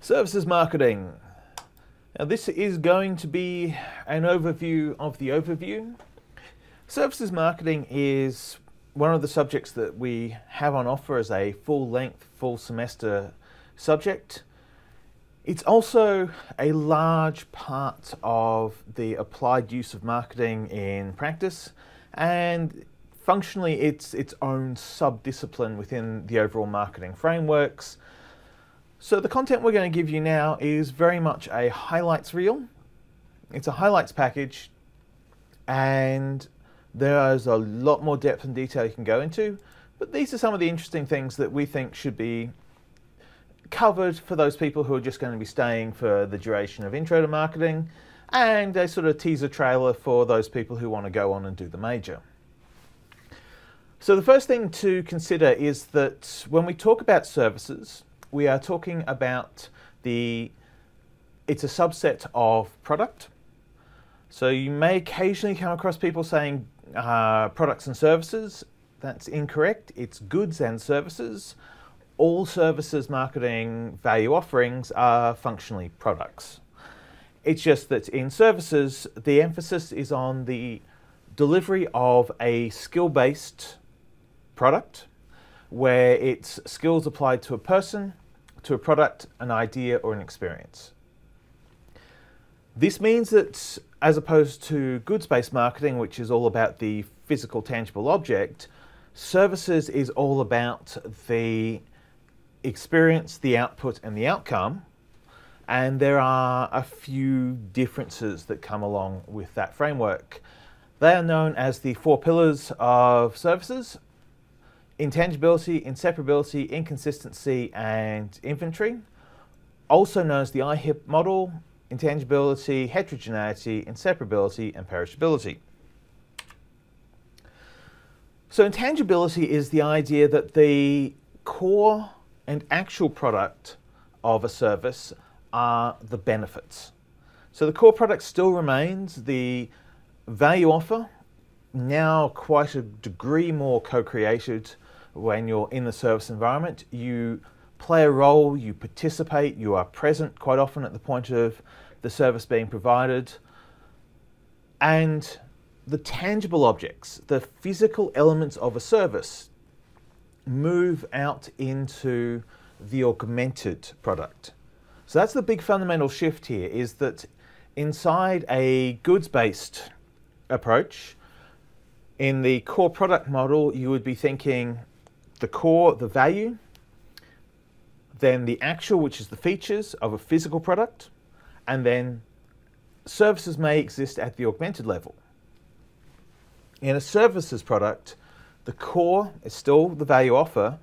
Services marketing. Now, this is going to be an overview of the overview. Services marketing is one of the subjects that we have on offer as a full length, full semester subject. It's also a large part of the applied use of marketing in practice, and functionally, it's its own sub discipline within the overall marketing frameworks so the content we're going to give you now is very much a highlights reel. It's a highlights package and there's a lot more depth and detail you can go into, but these are some of the interesting things that we think should be covered for those people who are just going to be staying for the duration of intro to marketing and a sort of teaser trailer for those people who want to go on and do the major. So the first thing to consider is that when we talk about services, we are talking about the, it's a subset of product. So you may occasionally come across people saying uh, products and services. That's incorrect. It's goods and services. All services marketing value offerings are functionally products. It's just that in services, the emphasis is on the delivery of a skill based product where it's skills applied to a person, to a product, an idea, or an experience. This means that as opposed to goods-based marketing, which is all about the physical, tangible object, services is all about the experience, the output, and the outcome. And there are a few differences that come along with that framework. They are known as the four pillars of services, intangibility, inseparability, inconsistency, and inventory, also known as the IHIP model, intangibility, heterogeneity, inseparability, and perishability. So intangibility is the idea that the core and actual product of a service are the benefits. So the core product still remains the value offer, now quite a degree more co-created when you're in the service environment. You play a role, you participate, you are present quite often at the point of the service being provided. And the tangible objects, the physical elements of a service, move out into the augmented product. So that's the big fundamental shift here is that inside a goods based approach, in the core product model, you would be thinking the core, the value, then the actual, which is the features of a physical product, and then services may exist at the augmented level. In a services product, the core is still the value offer,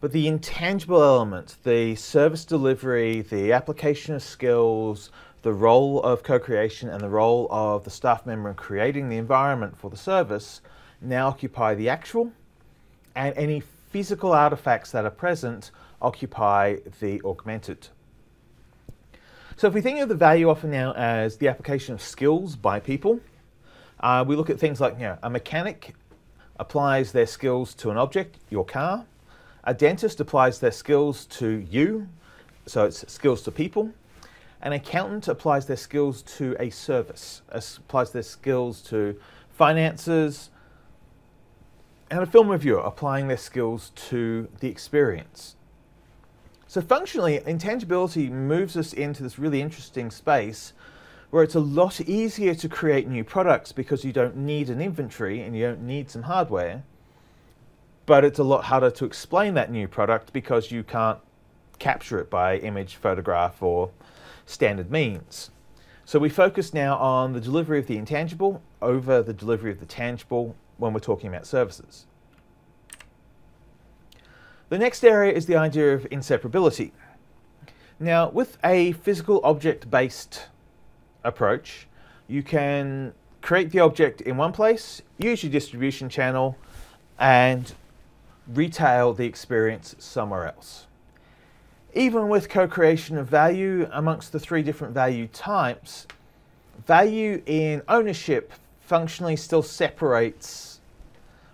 but the intangible elements, the service delivery, the application of skills, the role of co-creation and the role of the staff member in creating the environment for the service now occupy the actual and any physical artifacts that are present occupy the augmented. So if we think of the value offer now as the application of skills by people, uh, we look at things like you know, a mechanic applies their skills to an object, your car. A dentist applies their skills to you, so it's skills to people. An accountant applies their skills to a service, applies their skills to finances, and a film reviewer applying their skills to the experience. So functionally, intangibility moves us into this really interesting space where it's a lot easier to create new products because you don't need an inventory and you don't need some hardware. But it's a lot harder to explain that new product because you can't capture it by image, photograph, or standard means. So we focus now on the delivery of the intangible over the delivery of the tangible when we're talking about services. The next area is the idea of inseparability. Now, with a physical object-based approach, you can create the object in one place, use your distribution channel, and retail the experience somewhere else. Even with co-creation of value amongst the three different value types, value in ownership functionally still separates,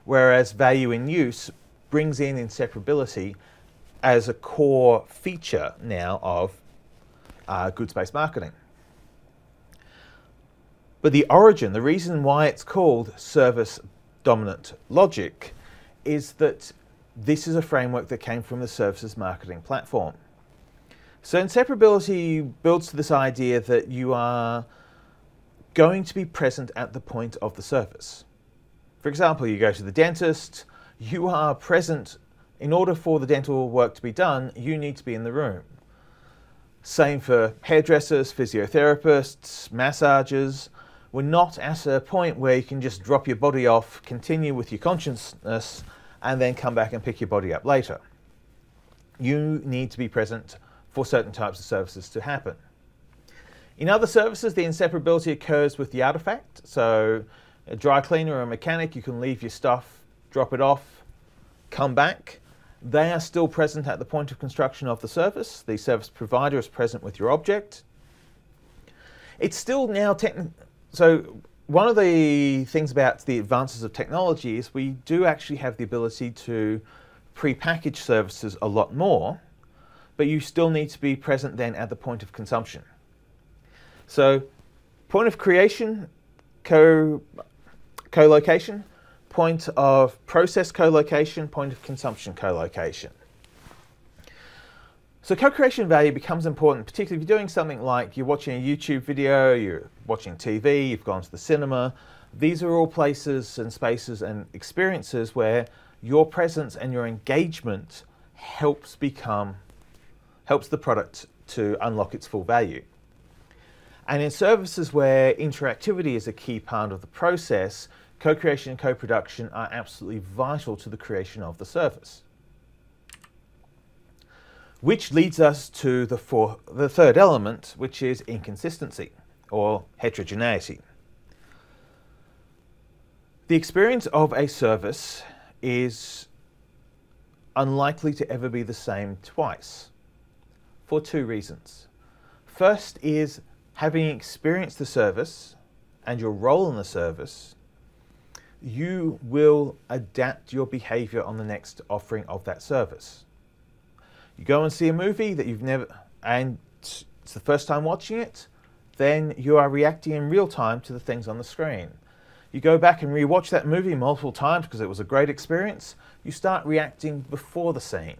whereas value in use brings in inseparability as a core feature now of uh, goods-based marketing. But the origin, the reason why it's called service dominant logic is that this is a framework that came from the services marketing platform. So inseparability builds to this idea that you are going to be present at the point of the service. For example, you go to the dentist, you are present in order for the dental work to be done, you need to be in the room. Same for hairdressers, physiotherapists, massagers, we're not at a point where you can just drop your body off, continue with your consciousness, and then come back and pick your body up later. You need to be present for certain types of services to happen. In other services, the inseparability occurs with the artifact. So, a dry cleaner or a mechanic, you can leave your stuff, drop it off, come back. They are still present at the point of construction of the service. The service provider is present with your object. It's still now so one of the things about the advances of technology is we do actually have the ability to pre-package services a lot more, but you still need to be present then at the point of consumption. So point of creation, co, co-location, point of process co-location, point of consumption co-location. So co-creation value becomes important, particularly if you're doing something like you're watching a YouTube video, you're watching TV, you've gone to the cinema. These are all places and spaces and experiences where your presence and your engagement helps become, helps the product to unlock its full value. And in services where interactivity is a key part of the process, co-creation and co-production are absolutely vital to the creation of the service. Which leads us to the, four, the third element, which is inconsistency or heterogeneity. The experience of a service is unlikely to ever be the same twice for two reasons. First is having experienced the service and your role in the service, you will adapt your behavior on the next offering of that service. You go and see a movie that you've never, and it's the first time watching it, then you are reacting in real time to the things on the screen. You go back and rewatch that movie multiple times because it was a great experience, you start reacting before the scene.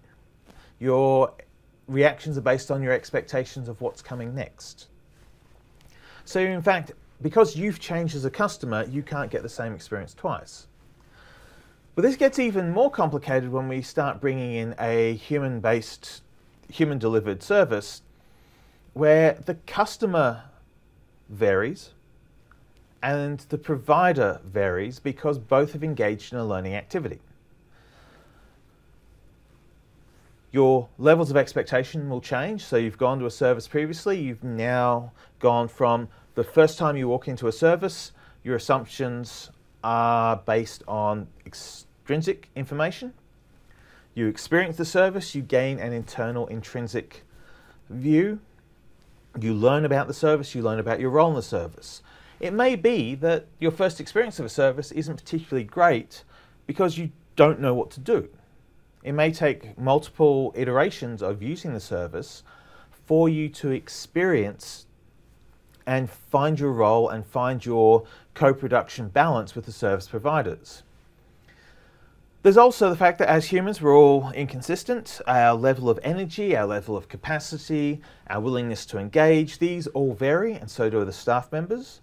Your reactions are based on your expectations of what's coming next. So in fact, because you've changed as a customer, you can't get the same experience twice. But this gets even more complicated when we start bringing in a human-based, human-delivered service where the customer varies and the provider varies because both have engaged in a learning activity. Your levels of expectation will change. So you've gone to a service previously, you've now gone from the first time you walk into a service, your assumptions are based on extrinsic information. You experience the service, you gain an internal intrinsic view. You learn about the service, you learn about your role in the service. It may be that your first experience of a service isn't particularly great because you don't know what to do. It may take multiple iterations of using the service for you to experience and find your role and find your co-production balance with the service providers. There's also the fact that as humans, we're all inconsistent. Our level of energy, our level of capacity, our willingness to engage, these all vary, and so do the staff members.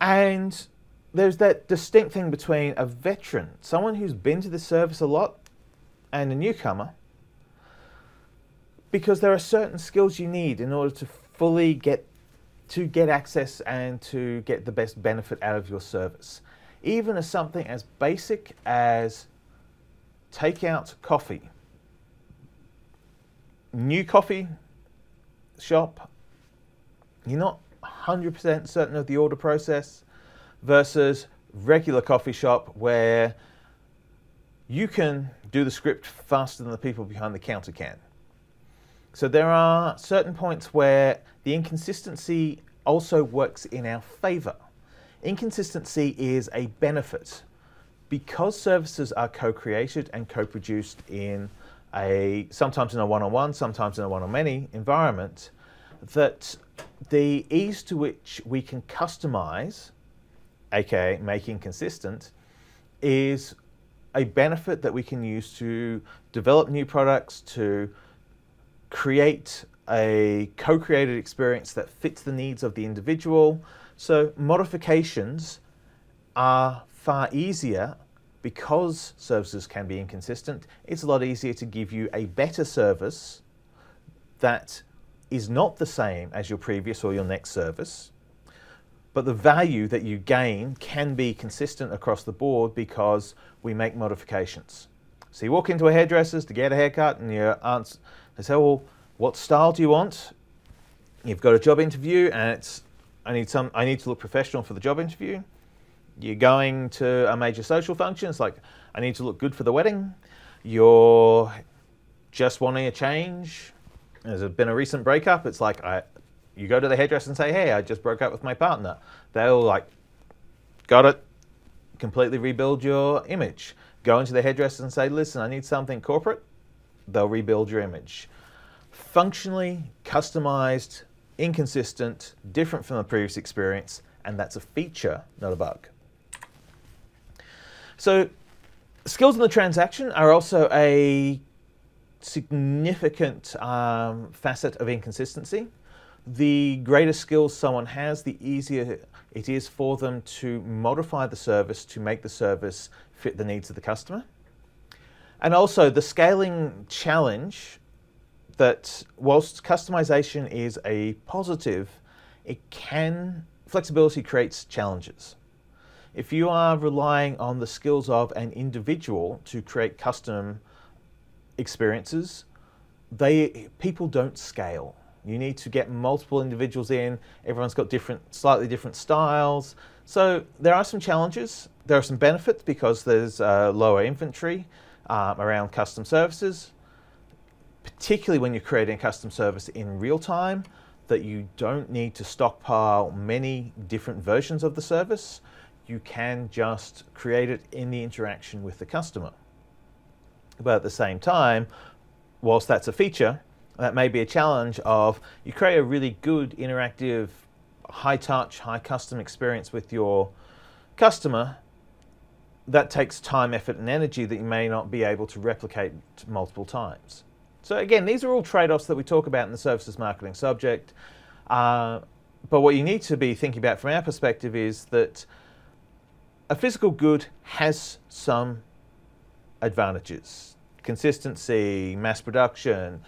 And there's that distinct thing between a veteran, someone who's been to the service a lot, and a newcomer, because there are certain skills you need in order to fully get to get access and to get the best benefit out of your service. Even as something as basic as take out coffee. New coffee shop, you're not 100% certain of the order process versus regular coffee shop where you can do the script faster than the people behind the counter can. So there are certain points where the inconsistency also works in our favor. Inconsistency is a benefit. Because services are co-created and co-produced in a, sometimes in a one-on-one, sometimes in a one-on-many environment, that the ease to which we can customize, aka making consistent, is a benefit that we can use to develop new products, to create a co-created experience that fits the needs of the individual. So modifications are far easier because services can be inconsistent. It's a lot easier to give you a better service that is not the same as your previous or your next service, but the value that you gain can be consistent across the board because we make modifications. So you walk into a hairdresser's to get a haircut and your aunt, they say, well, what style do you want? You've got a job interview and it's, I need some, I need to look professional for the job interview. You're going to a major social function, it's like, I need to look good for the wedding. You're just wanting a change. There's been a recent breakup. It's like, I, you go to the hairdresser and say, hey, I just broke up with my partner. They'll like, got it, completely rebuild your image. Go into the hairdresser and say, listen, I need something corporate. They'll rebuild your image. Functionally customized, inconsistent, different from the previous experience, and that's a feature, not a bug. So skills in the transaction are also a significant um, facet of inconsistency the greater skills someone has, the easier it is for them to modify the service to make the service fit the needs of the customer. And also the scaling challenge that whilst customization is a positive, it can, flexibility creates challenges. If you are relying on the skills of an individual to create custom experiences, they, people don't scale you need to get multiple individuals in. Everyone's got different, slightly different styles. So there are some challenges. There are some benefits because there's uh, lower inventory um, around custom services, particularly when you're creating a custom service in real time, that you don't need to stockpile many different versions of the service. You can just create it in the interaction with the customer. But at the same time, whilst that's a feature, that may be a challenge of you create a really good interactive high touch high custom experience with your customer that takes time effort and energy that you may not be able to replicate multiple times so again these are all trade-offs that we talk about in the services marketing subject uh, but what you need to be thinking about from our perspective is that a physical good has some advantages consistency mass production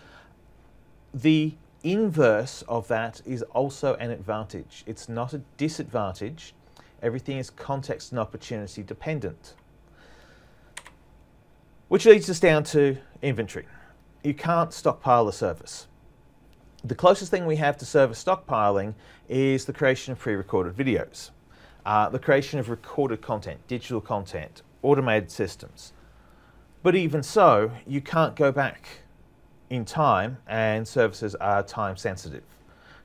the inverse of that is also an advantage. It's not a disadvantage. Everything is context and opportunity dependent. Which leads us down to inventory. You can't stockpile a service. The closest thing we have to service stockpiling is the creation of pre-recorded videos, uh, the creation of recorded content, digital content, automated systems. But even so, you can't go back in time and services are time sensitive.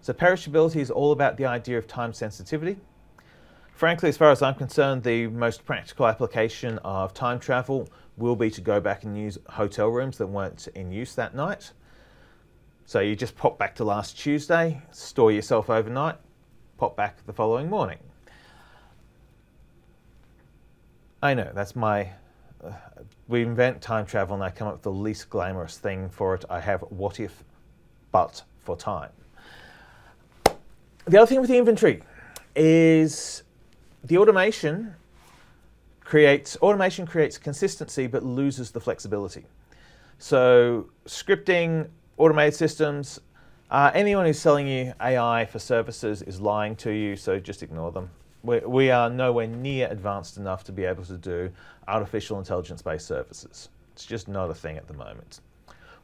So perishability is all about the idea of time sensitivity. Frankly, as far as I'm concerned, the most practical application of time travel will be to go back and use hotel rooms that weren't in use that night. So you just pop back to last Tuesday, store yourself overnight, pop back the following morning. I know, that's my uh, we invent time travel and I come up with the least glamorous thing for it. I have what if, but for time. The other thing with the inventory is the automation creates automation creates consistency but loses the flexibility. So scripting, automated systems, uh, anyone who's selling you AI for services is lying to you, so just ignore them we, we are nowhere near advanced enough to be able to do artificial intelligence-based services. It's just not a thing at the moment.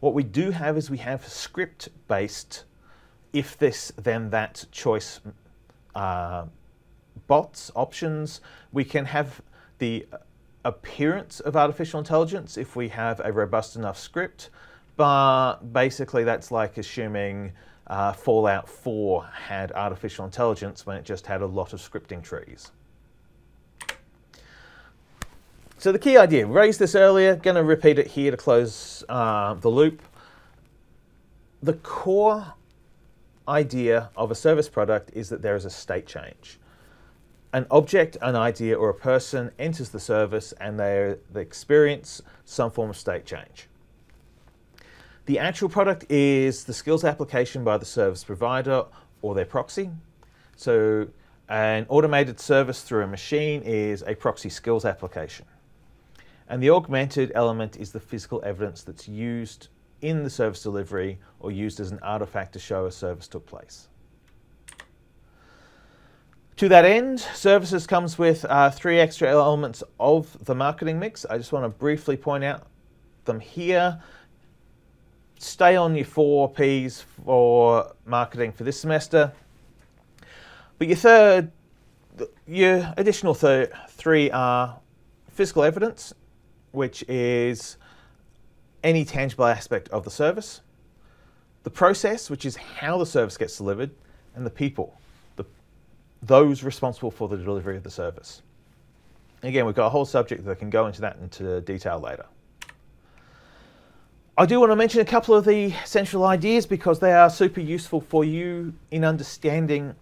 What we do have is we have script-based if this then that choice uh, bots, options. We can have the appearance of artificial intelligence if we have a robust enough script, but basically that's like assuming uh, Fallout 4 had artificial intelligence when it just had a lot of scripting trees. So the key idea, raised this earlier, going to repeat it here to close uh, the loop. The core idea of a service product is that there is a state change. An object, an idea, or a person enters the service and they, they experience some form of state change. The actual product is the skills application by the service provider or their proxy. So an automated service through a machine is a proxy skills application. And the augmented element is the physical evidence that's used in the service delivery or used as an artifact to show a service took place. To that end, services comes with uh, three extra elements of the marketing mix. I just want to briefly point out them here. Stay on your four Ps for marketing for this semester. But your third, your additional three are physical evidence, which is any tangible aspect of the service, the process, which is how the service gets delivered, and the people, those responsible for the delivery of the service. Again, we've got a whole subject that can go into that into detail later. I do want to mention a couple of the central ideas because they are super useful for you in understanding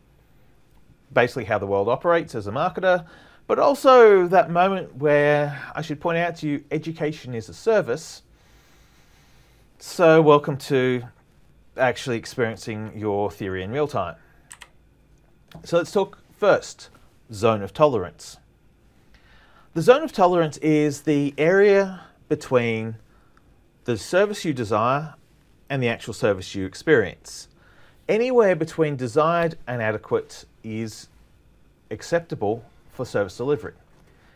basically how the world operates as a marketer, but also that moment where I should point out to you education is a service so welcome to actually experiencing your theory in real time. So let's talk first, zone of tolerance. The zone of tolerance is the area between the service you desire and the actual service you experience. Anywhere between desired and adequate is acceptable for service delivery.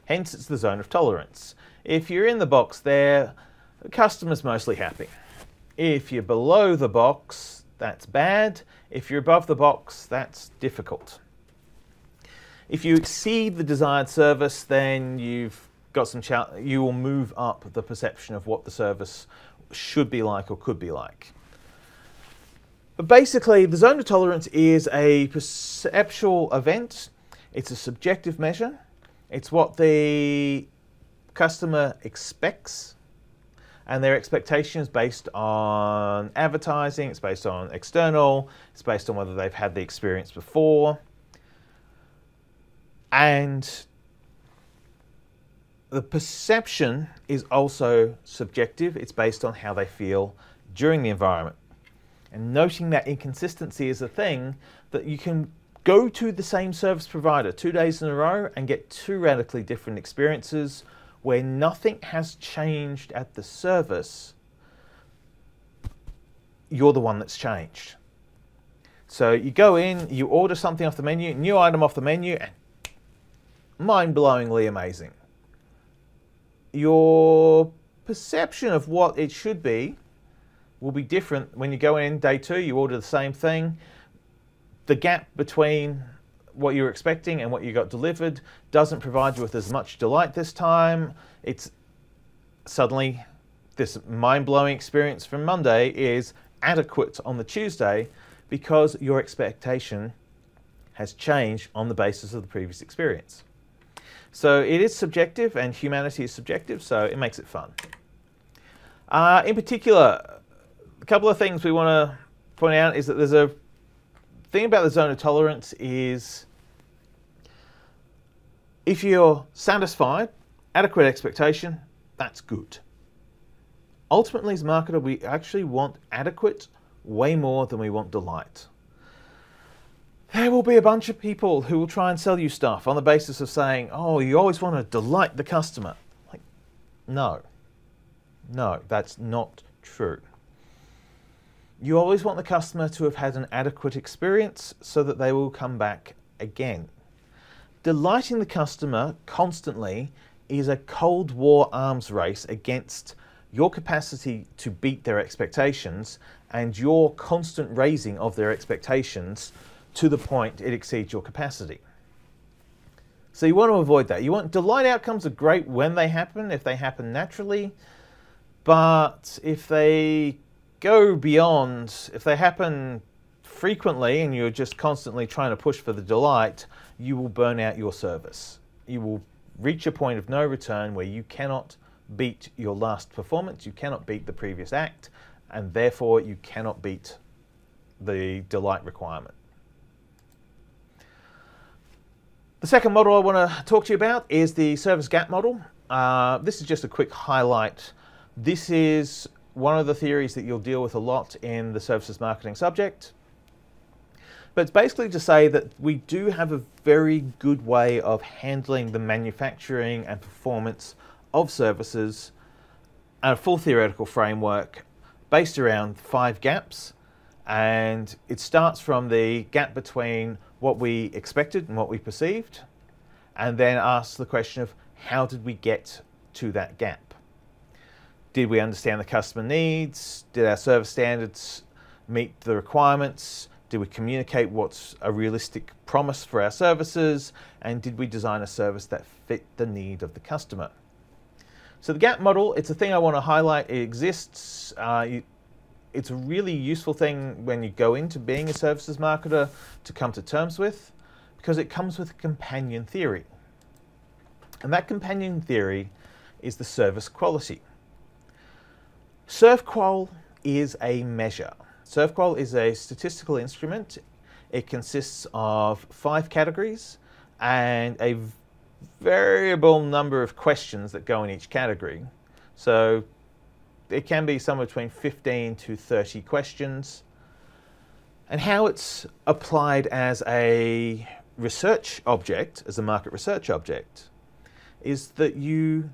Hence, it's the zone of tolerance. If you're in the box there, the customer's mostly happy. If you're below the box, that's bad. If you're above the box, that's difficult. If you exceed the desired service, then you've got some you will move up the perception of what the service should be like or could be like. But basically, the zone of tolerance is a perceptual event. It's a subjective measure. It's what the customer expects and their expectations based on advertising, it's based on external, it's based on whether they've had the experience before. And the perception is also subjective, it's based on how they feel during the environment. And noting that inconsistency is a thing that you can go to the same service provider two days in a row and get two radically different experiences where nothing has changed at the service, you're the one that's changed. So you go in, you order something off the menu, new item off the menu, and mind-blowingly amazing. Your perception of what it should be will be different when you go in day two, you order the same thing. The gap between what you were expecting and what you got delivered doesn't provide you with as much delight this time. It's suddenly this mind-blowing experience from Monday is adequate on the Tuesday because your expectation has changed on the basis of the previous experience. So it is subjective and humanity is subjective, so it makes it fun. Uh, in particular, a couple of things we want to point out is that there's a thing about the zone of tolerance is if you're satisfied, adequate expectation, that's good. Ultimately, as marketer, we actually want adequate way more than we want delight. There will be a bunch of people who will try and sell you stuff on the basis of saying, oh, you always want to delight the customer. Like, no, no, that's not true. You always want the customer to have had an adequate experience so that they will come back again. Delighting the customer constantly is a Cold War arms race against your capacity to beat their expectations and your constant raising of their expectations to the point it exceeds your capacity. So you want to avoid that. You want delight outcomes are great when they happen, if they happen naturally, but if they go beyond, if they happen frequently and you're just constantly trying to push for the delight, you will burn out your service. You will reach a point of no return where you cannot beat your last performance, you cannot beat the previous act, and therefore you cannot beat the delight requirement. The second model I want to talk to you about is the service gap model. Uh, this is just a quick highlight. This is one of the theories that you'll deal with a lot in the services marketing subject. But it's basically to say that we do have a very good way of handling the manufacturing and performance of services and a full theoretical framework based around five gaps. And it starts from the gap between what we expected and what we perceived, and then asks the question of how did we get to that gap? Did we understand the customer needs? Did our service standards meet the requirements? Did we communicate what's a realistic promise for our services? And did we design a service that fit the need of the customer? So the gap model, it's a thing I want to highlight. It exists. Uh, it's a really useful thing when you go into being a services marketer to come to terms with because it comes with a companion theory. And that companion theory is the service quality. ServQual is a measure. ServQual is a statistical instrument. It consists of five categories and a variable number of questions that go in each category. So it can be somewhere between 15 to 30 questions. And how it's applied as a research object, as a market research object, is that you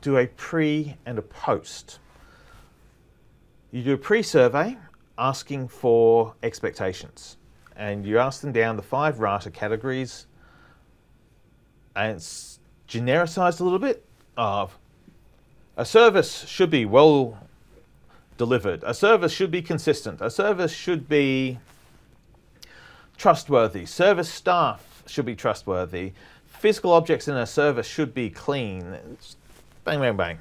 do a pre and a post. You do a pre-survey asking for expectations. And you ask them down the five RATER categories, and it's genericized a little bit of a service should be well delivered. A service should be consistent. A service should be trustworthy. Service staff should be trustworthy. Physical objects in a service should be clean. It's bang, bang, bang.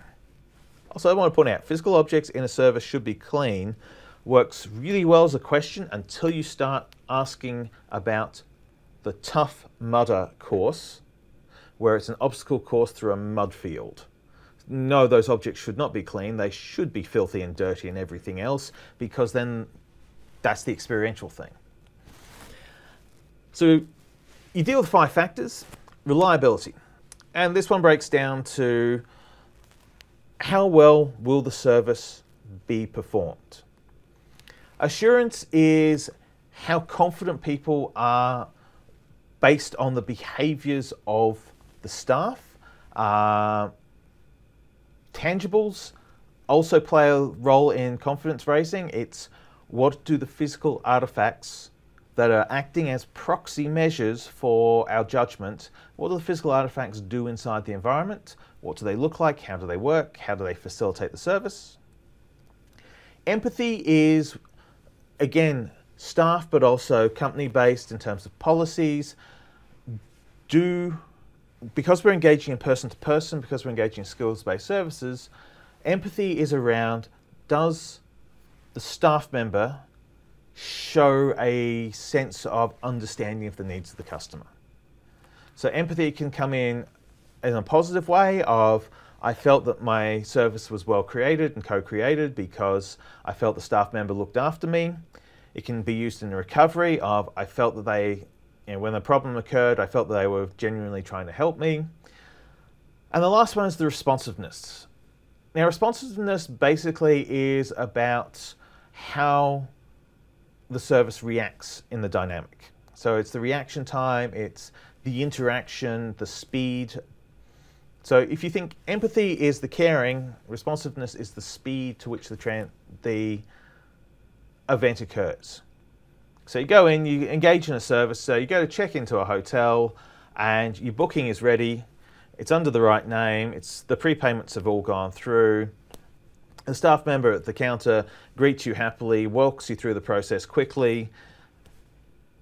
Also, I want to point out, physical objects in a service should be clean works really well as a question until you start asking about the Tough Mudder course, where it's an obstacle course through a mud field. No, those objects should not be clean. They should be filthy and dirty and everything else, because then that's the experiential thing. So you deal with five factors. Reliability. And this one breaks down to how well will the service be performed? Assurance is how confident people are based on the behaviors of the staff. Uh, tangibles also play a role in confidence raising. It's what do the physical artifacts that are acting as proxy measures for our judgment, what do the physical artifacts do inside the environment? What do they look like? How do they work? How do they facilitate the service? Empathy is again, staff, but also company based in terms of policies, do, because we're engaging in person to person, because we're engaging in skills based services, empathy is around does the staff member show a sense of understanding of the needs of the customer? So empathy can come in in a positive way of I felt that my service was well created and co-created because I felt the staff member looked after me. It can be used in the recovery of I felt that they, you know, when the problem occurred, I felt that they were genuinely trying to help me. And the last one is the responsiveness. Now, responsiveness basically is about how the service reacts in the dynamic. So it's the reaction time, it's the interaction, the speed. So if you think empathy is the caring, responsiveness is the speed to which the, the event occurs. So you go in, you engage in a service, so you go to check into a hotel and your booking is ready, it's under the right name, it's the prepayments have all gone through. The staff member at the counter greets you happily, walks you through the process quickly.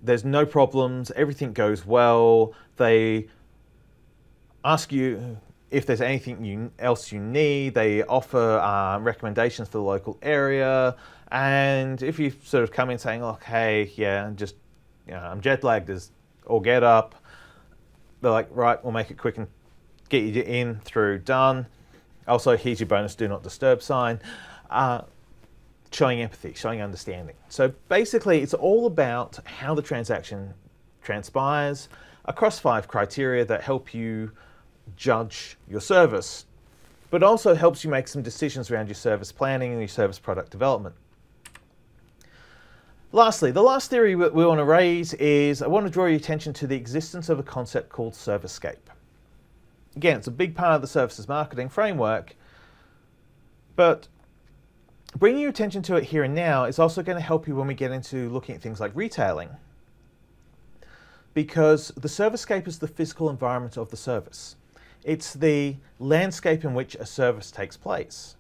There's no problems, everything goes well. They ask you if there's anything you, else you need. They offer uh, recommendations for the local area. And if you sort of come in saying, okay, yeah, I'm just, you know, I'm jet lagged as or get up, they're like, right, we'll make it quick and get you in through done. Also, here's your bonus do not disturb sign. Uh, showing empathy, showing understanding. So basically, it's all about how the transaction transpires across five criteria that help you judge your service, but also helps you make some decisions around your service planning and your service product development. Lastly, the last theory we want to raise is I want to draw your attention to the existence of a concept called Servicescape. Again, it's a big part of the services marketing framework, but bringing your attention to it here and now is also going to help you when we get into looking at things like retailing. Because the servicescape is the physical environment of the service. It's the landscape in which a service takes place.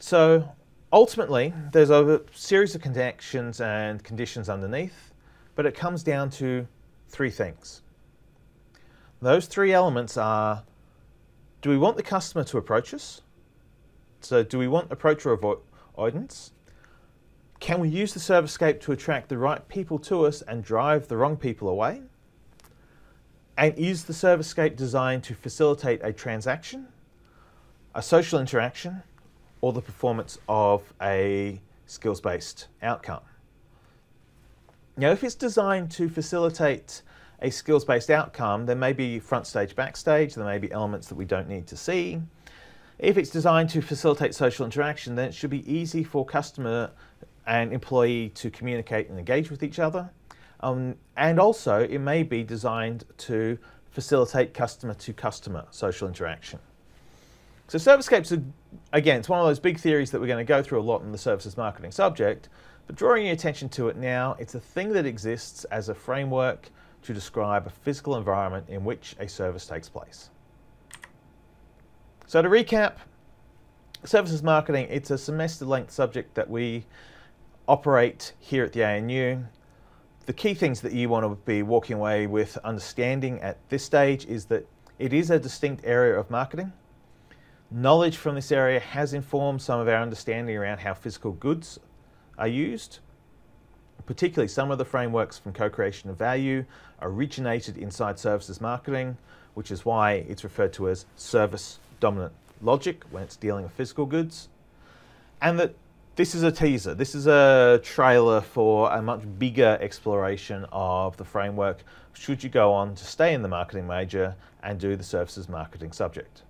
So ultimately, there's a series of connections and conditions underneath, but it comes down to three things. Those three elements are, do we want the customer to approach us? So do we want approach or avoidance? Can we use the service scape to attract the right people to us and drive the wrong people away? And is the Servicescape designed to facilitate a transaction, a social interaction, or the performance of a skills-based outcome? Now, if it's designed to facilitate a skills-based outcome, there may be front stage, backstage, there may be elements that we don't need to see. If it's designed to facilitate social interaction, then it should be easy for customer and employee to communicate and engage with each other. Um, and also, it may be designed to facilitate customer to customer social interaction. So Servicescapes, are, again, it's one of those big theories that we're going to go through a lot in the services marketing subject, but drawing your attention to it now, it's a thing that exists as a framework to describe a physical environment in which a service takes place. So to recap, services marketing, it's a semester length subject that we operate here at the ANU. The key things that you want to be walking away with understanding at this stage is that it is a distinct area of marketing. Knowledge from this area has informed some of our understanding around how physical goods are used. Particularly some of the frameworks from co-creation of value originated inside services marketing, which is why it's referred to as service dominant logic when it's dealing with physical goods. And that this is a teaser. This is a trailer for a much bigger exploration of the framework should you go on to stay in the marketing major and do the services marketing subject.